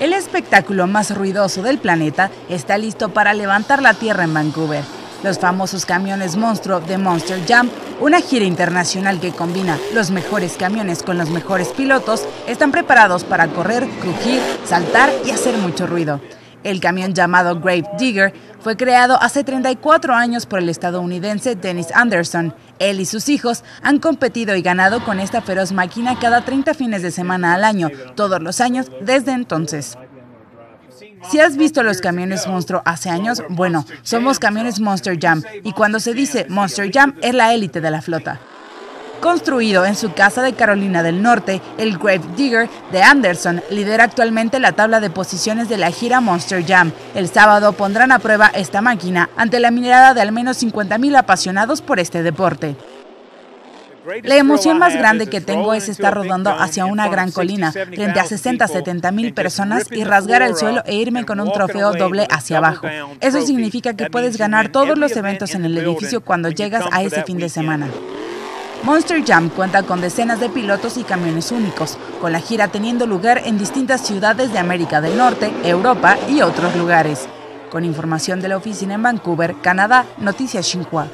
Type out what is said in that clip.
El espectáculo más ruidoso del planeta está listo para levantar la Tierra en Vancouver. Los famosos camiones monstruo de Monster Jam, una gira internacional que combina los mejores camiones con los mejores pilotos, están preparados para correr, crujir, saltar y hacer mucho ruido. El camión llamado Grave Digger fue creado hace 34 años por el estadounidense Dennis Anderson. Él y sus hijos han competido y ganado con esta feroz máquina cada 30 fines de semana al año, todos los años desde entonces. Si has visto los camiones monstruo hace años, bueno, somos camiones Monster Jam y cuando se dice Monster Jam es la élite de la flota. Construido en su casa de Carolina del Norte, el Grave Digger de Anderson lidera actualmente la tabla de posiciones de la gira Monster Jam. El sábado pondrán a prueba esta máquina ante la mirada de al menos 50.000 apasionados por este deporte. La emoción más grande que tengo es estar rodando hacia una gran colina frente a 60, 70 mil personas y rasgar el suelo e irme con un trofeo doble hacia abajo. Eso significa que puedes ganar todos los eventos en el edificio cuando llegas a ese fin de semana. Monster Jam cuenta con decenas de pilotos y camiones únicos, con la gira teniendo lugar en distintas ciudades de América del Norte, Europa y otros lugares. Con información de la oficina en Vancouver, Canadá, Noticias Xinhua.